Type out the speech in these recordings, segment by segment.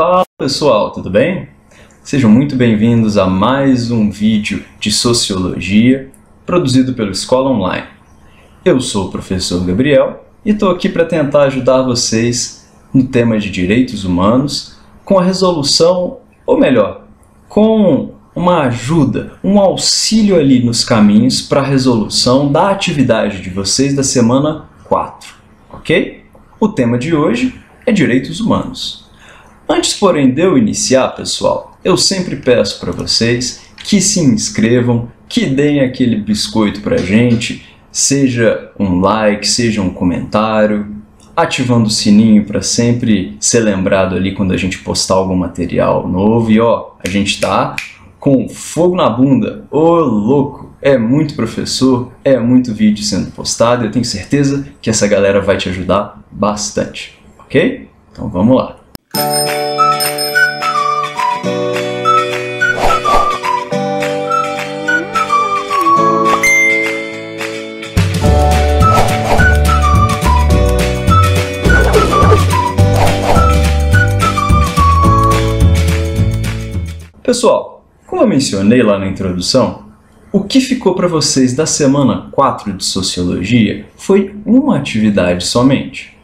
Fala pessoal, tudo bem? Sejam muito bem-vindos a mais um vídeo de Sociologia produzido pelo Escola Online. Eu sou o professor Gabriel e estou aqui para tentar ajudar vocês no tema de direitos humanos com a resolução, ou melhor, com uma ajuda, um auxílio ali nos caminhos para a resolução da atividade de vocês da semana 4, ok? O tema de hoje é direitos humanos. Antes, porém, de eu iniciar, pessoal, eu sempre peço para vocês que se inscrevam, que deem aquele biscoito para gente, seja um like, seja um comentário, ativando o sininho para sempre ser lembrado ali quando a gente postar algum material novo. E ó, a gente tá com fogo na bunda. Ô louco! É muito professor, é muito vídeo sendo postado. Eu tenho certeza que essa galera vai te ajudar bastante, ok? Então vamos lá. Pessoal, como eu mencionei lá na introdução, o que ficou para vocês da semana 4 de Sociologia foi uma atividade somente.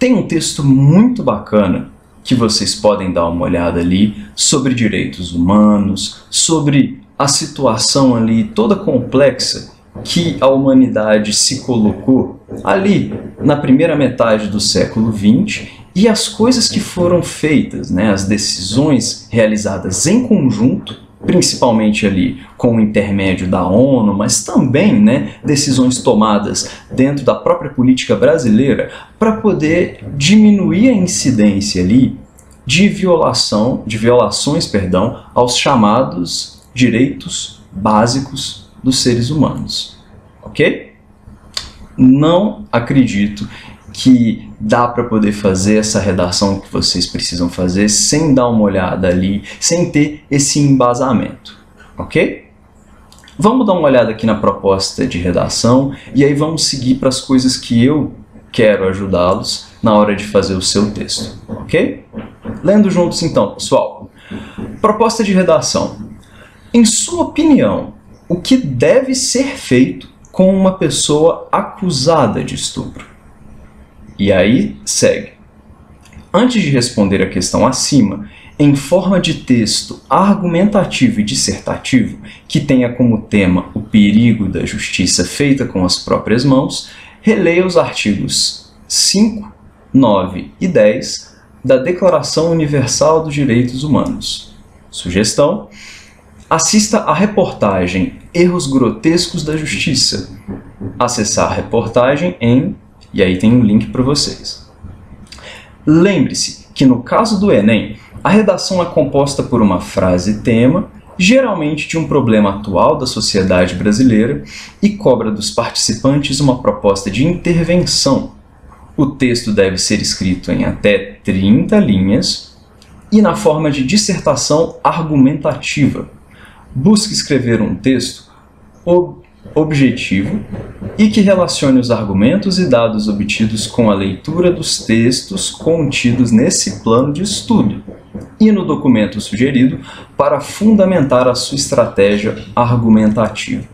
Tem um texto muito bacana que vocês podem dar uma olhada ali sobre direitos humanos, sobre a situação ali toda complexa que a humanidade se colocou ali na primeira metade do século XX e as coisas que foram feitas, né, as decisões realizadas em conjunto, principalmente ali com o intermédio da ONU, mas também né, decisões tomadas dentro da própria política brasileira para poder diminuir a incidência ali de violação, de violações, perdão, aos chamados direitos básicos dos seres humanos. OK? Não acredito que dá para poder fazer essa redação que vocês precisam fazer sem dar uma olhada ali, sem ter esse embasamento, ok? Vamos dar uma olhada aqui na proposta de redação e aí vamos seguir para as coisas que eu quero ajudá-los na hora de fazer o seu texto, ok? Lendo juntos então, pessoal. Proposta de redação. Em sua opinião, o que deve ser feito com uma pessoa acusada de estupro? E aí segue. Antes de responder a questão acima, em forma de texto argumentativo e dissertativo, que tenha como tema o perigo da justiça feita com as próprias mãos, releia os artigos 5, 9 e 10 da Declaração Universal dos Direitos Humanos. Sugestão: assista à reportagem Erros Grotescos da Justiça. Acessar a reportagem em e aí tem um link para vocês. Lembre-se que no caso do Enem, a redação é composta por uma frase tema, geralmente de um problema atual da sociedade brasileira, e cobra dos participantes uma proposta de intervenção. O texto deve ser escrito em até 30 linhas e na forma de dissertação argumentativa. Busque escrever um texto objetivo e que relacione os argumentos e dados obtidos com a leitura dos textos contidos nesse plano de estudo e no documento sugerido para fundamentar a sua estratégia argumentativa.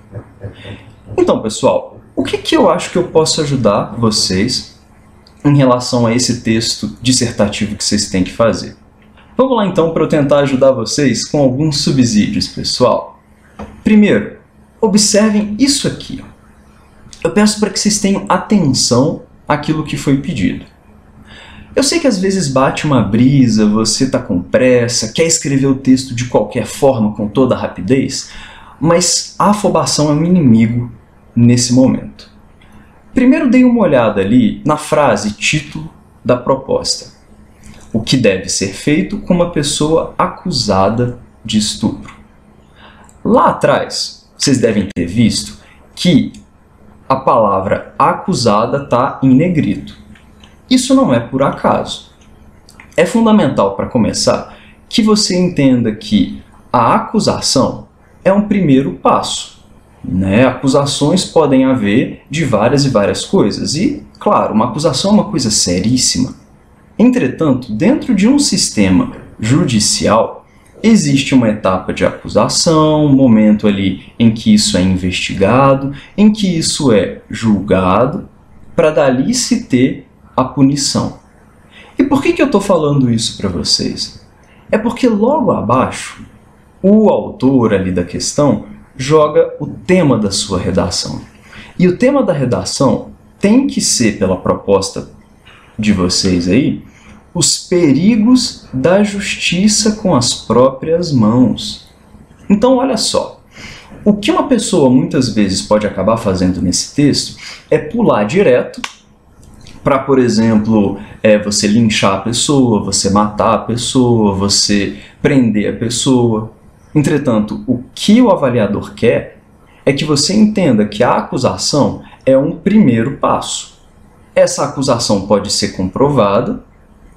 Então, pessoal, o que, que eu acho que eu posso ajudar vocês em relação a esse texto dissertativo que vocês têm que fazer? Vamos lá então para eu tentar ajudar vocês com alguns subsídios, pessoal. Primeiro, observem isso aqui. Eu peço para que vocês tenham atenção àquilo que foi pedido. Eu sei que às vezes bate uma brisa, você está com pressa, quer escrever o texto de qualquer forma, com toda a rapidez, mas a afobação é um inimigo nesse momento. Primeiro dei uma olhada ali na frase título da proposta. O que deve ser feito com uma pessoa acusada de estupro. Lá atrás, vocês devem ter visto que a palavra acusada está em negrito. Isso não é por acaso. É fundamental, para começar, que você entenda que a acusação é um primeiro passo. Né? Acusações podem haver de várias e várias coisas, e, claro, uma acusação é uma coisa seríssima. Entretanto, dentro de um sistema judicial, existe uma etapa de acusação, um momento ali em que isso é investigado, em que isso é julgado, para dali se ter a punição. E por que, que eu estou falando isso para vocês? É porque logo abaixo, o autor ali da questão joga o tema da sua redação. E o tema da redação tem que ser, pela proposta de vocês aí, os perigos da justiça com as próprias mãos. Então, olha só. O que uma pessoa muitas vezes pode acabar fazendo nesse texto é pular direto para, por exemplo, é, você linchar a pessoa, você matar a pessoa, você prender a pessoa. Entretanto, o que o avaliador quer é que você entenda que a acusação é um primeiro passo. Essa acusação pode ser comprovada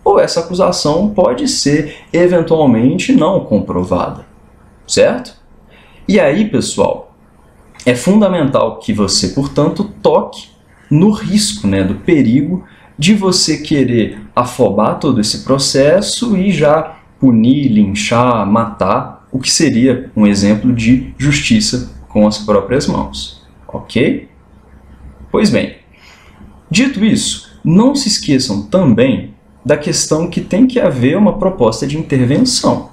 ou essa acusação pode ser eventualmente não comprovada, certo? E aí, pessoal, é fundamental que você, portanto, toque no risco, né, do perigo de você querer afobar todo esse processo e já punir, linchar, matar, o que seria um exemplo de justiça com as próprias mãos, ok? Pois bem, dito isso, não se esqueçam também da questão que tem que haver uma proposta de intervenção,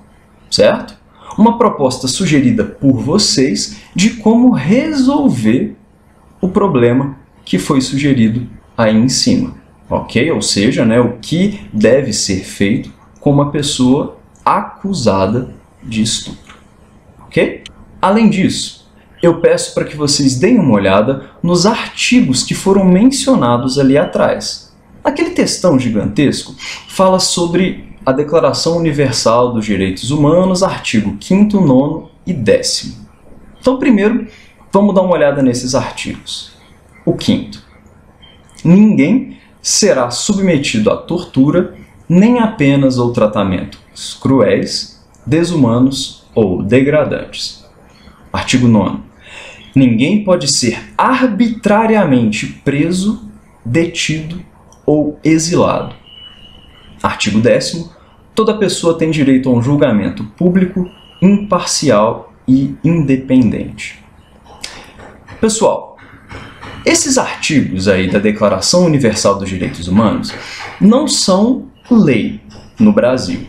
certo? Uma proposta sugerida por vocês de como resolver o problema que foi sugerido aí em cima, ok? Ou seja, né, o que deve ser feito com uma pessoa acusada de estupro, ok? Além disso, eu peço para que vocês deem uma olhada nos artigos que foram mencionados ali atrás. Aquele textão gigantesco fala sobre a Declaração Universal dos Direitos Humanos, artigo 5 9 e 10 Então, primeiro, vamos dar uma olhada nesses artigos. O quinto. Ninguém será submetido à tortura, nem apenas ou tratamentos cruéis, desumanos ou degradantes. Artigo 9. Ninguém pode ser arbitrariamente preso, detido exilado. Artigo 10. Toda pessoa tem direito a um julgamento público, imparcial e independente. Pessoal, esses artigos aí da Declaração Universal dos Direitos Humanos não são lei no Brasil,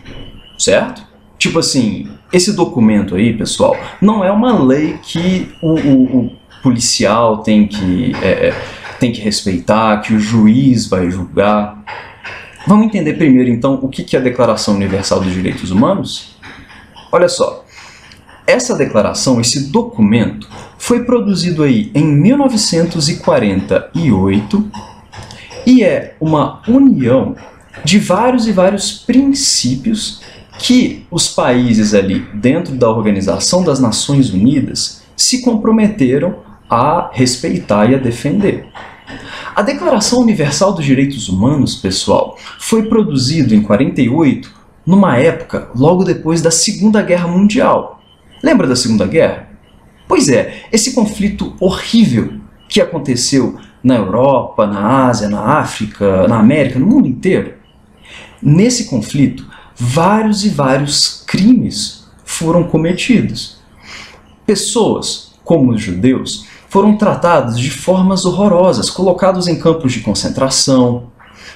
certo? Tipo assim, esse documento aí, pessoal, não é uma lei que o, o, o policial tem que é, é tem que respeitar, que o juiz vai julgar. Vamos entender primeiro, então, o que é a Declaração Universal dos Direitos Humanos? Olha só, essa declaração, esse documento, foi produzido aí em 1948 e é uma união de vários e vários princípios que os países ali dentro da Organização das Nações Unidas se comprometeram a respeitar e a defender. A Declaração Universal dos Direitos Humanos, pessoal, foi produzido em 48, numa época logo depois da Segunda Guerra Mundial. Lembra da Segunda Guerra? Pois é, esse conflito horrível que aconteceu na Europa, na Ásia, na África, na América, no mundo inteiro. Nesse conflito, vários e vários crimes foram cometidos. Pessoas, como os judeus, foram tratados de formas horrorosas, colocados em campos de concentração.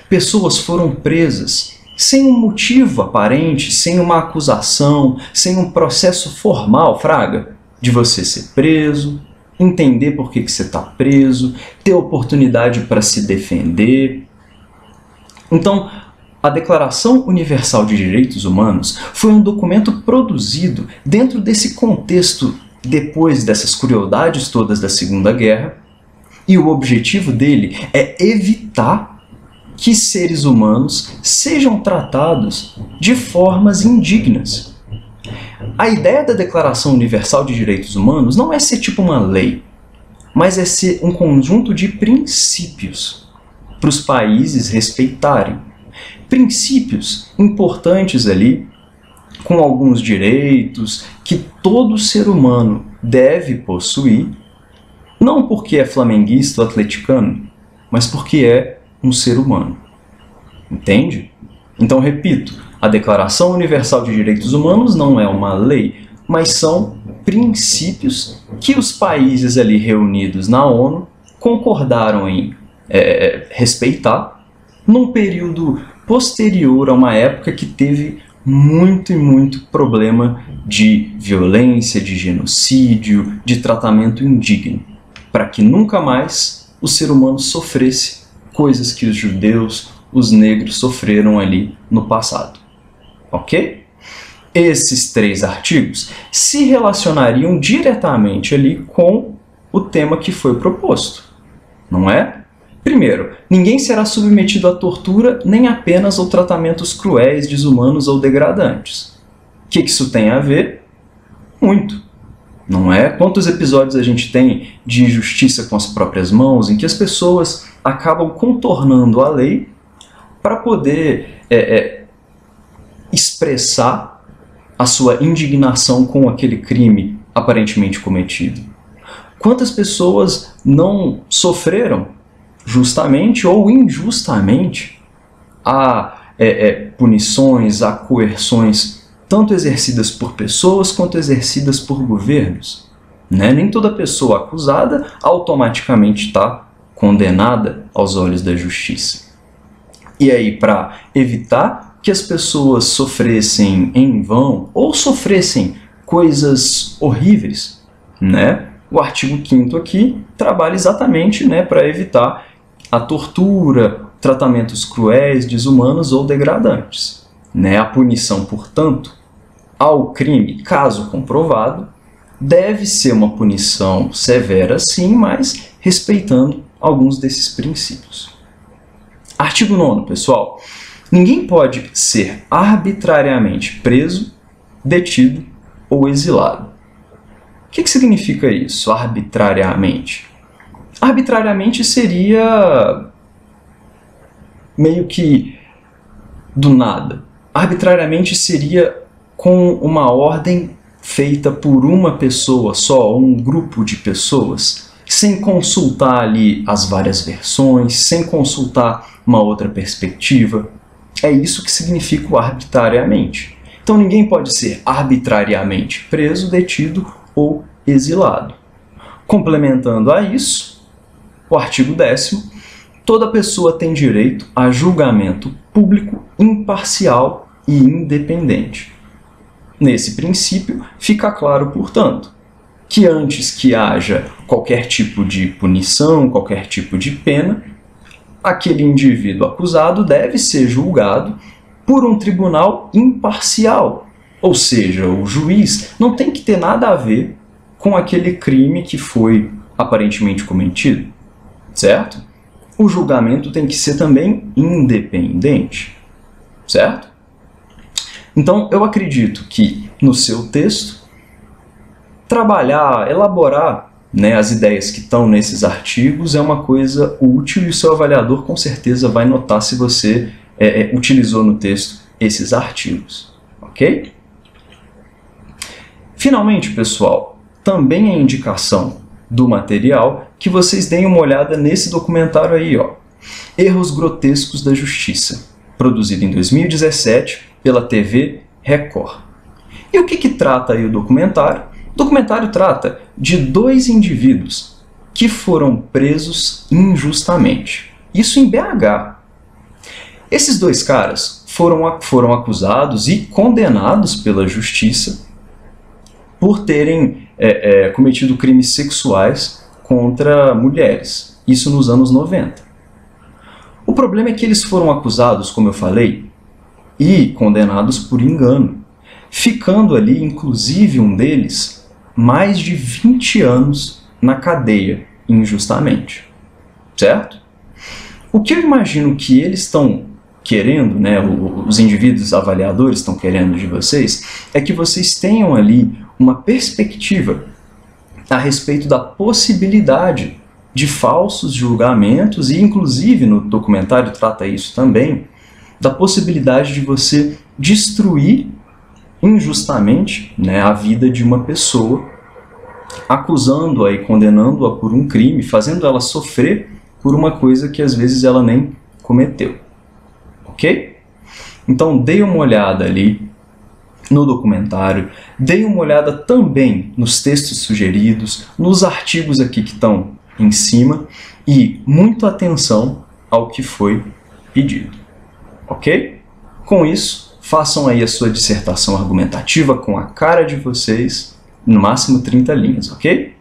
Pessoas foram presas sem um motivo aparente, sem uma acusação, sem um processo formal, fraga, de você ser preso, entender por que, que você está preso, ter oportunidade para se defender. Então, a Declaração Universal de Direitos Humanos foi um documento produzido dentro desse contexto depois dessas crueldades todas da Segunda Guerra, e o objetivo dele é evitar que seres humanos sejam tratados de formas indignas. A ideia da Declaração Universal de Direitos Humanos não é ser tipo uma lei, mas é ser um conjunto de princípios para os países respeitarem. Princípios importantes ali com alguns direitos que todo ser humano deve possuir, não porque é flamenguista ou atleticano, mas porque é um ser humano. Entende? Então, repito, A Declaração Universal de Direitos Humanos não é uma lei, mas são princípios que os países ali reunidos na ONU concordaram em é, respeitar num período posterior a uma época que teve muito e muito problema de violência, de genocídio, de tratamento indigno, para que nunca mais o ser humano sofresse coisas que os judeus, os negros sofreram ali no passado. Ok? Esses três artigos se relacionariam diretamente ali com o tema que foi proposto, não é? Primeiro, ninguém será submetido à tortura nem apenas ou tratamentos cruéis, desumanos ou degradantes. O que isso tem a ver? Muito. Não é? Quantos episódios a gente tem de injustiça com as próprias mãos, em que as pessoas acabam contornando a lei para poder é, é, expressar a sua indignação com aquele crime aparentemente cometido? Quantas pessoas não sofreram justamente ou injustamente há é, é, punições, há coerções, tanto exercidas por pessoas quanto exercidas por governos. Né? Nem toda pessoa acusada automaticamente está condenada aos olhos da justiça. E aí, para evitar que as pessoas sofressem em vão ou sofressem coisas horríveis, né? O artigo 5 aqui trabalha exatamente né, para evitar a tortura, tratamentos cruéis, desumanos ou degradantes. Né? A punição, portanto, ao crime, caso comprovado, deve ser uma punição severa, sim, mas respeitando alguns desses princípios. Artigo 9, pessoal. Ninguém pode ser arbitrariamente preso, detido ou exilado. O que, que significa isso, arbitrariamente? Arbitrariamente seria meio que do nada. Arbitrariamente seria com uma ordem feita por uma pessoa só, ou um grupo de pessoas, sem consultar ali as várias versões, sem consultar uma outra perspectiva. É isso que significa o arbitrariamente. Então ninguém pode ser arbitrariamente preso, detido ou exilado. Complementando a isso, o artigo 10 toda pessoa tem direito a julgamento público, imparcial e independente. Nesse princípio, fica claro, portanto, que antes que haja qualquer tipo de punição, qualquer tipo de pena, aquele indivíduo acusado deve ser julgado por um tribunal imparcial. Ou seja, o juiz não tem que ter nada a ver com aquele crime que foi aparentemente cometido certo? O julgamento tem que ser também independente, certo? Então, eu acredito que no seu texto, trabalhar, elaborar né, as ideias que estão nesses artigos é uma coisa útil e o seu avaliador com certeza vai notar se você é, é, utilizou no texto esses artigos, ok? Finalmente, pessoal, também a indicação do material que vocês deem uma olhada nesse documentário aí, ó. Erros Grotescos da Justiça, produzido em 2017 pela TV Record. E o que, que trata aí o documentário? O documentário trata de dois indivíduos que foram presos injustamente. Isso em BH. Esses dois caras foram, foram acusados e condenados pela justiça por terem é, é, cometido crimes sexuais contra mulheres, isso nos anos 90. O problema é que eles foram acusados, como eu falei, e condenados por engano, ficando ali, inclusive um deles, mais de 20 anos na cadeia, injustamente. Certo? O que eu imagino que eles estão querendo, né, os indivíduos avaliadores estão querendo de vocês, é que vocês tenham ali uma perspectiva a respeito da possibilidade de falsos julgamentos, e inclusive no documentário trata isso também, da possibilidade de você destruir injustamente né, a vida de uma pessoa, acusando-a e condenando-a por um crime, fazendo ela sofrer por uma coisa que às vezes ela nem cometeu. Ok? Então dê uma olhada ali no documentário, dê uma olhada também nos textos sugeridos, nos artigos aqui que estão em cima e muito atenção ao que foi pedido. Ok? Com isso, façam aí a sua dissertação argumentativa com a cara de vocês, no máximo 30 linhas, ok?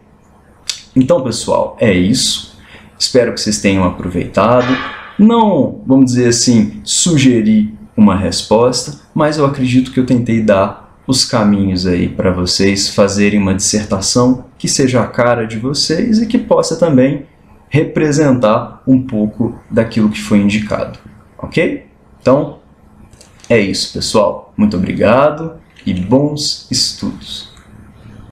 Então, pessoal, é isso. Espero que vocês tenham aproveitado. Não, vamos dizer assim, sugerir uma resposta, mas eu acredito que eu tentei dar os caminhos aí para vocês fazerem uma dissertação que seja a cara de vocês e que possa também representar um pouco daquilo que foi indicado, ok? Então, é isso, pessoal. Muito obrigado e bons estudos!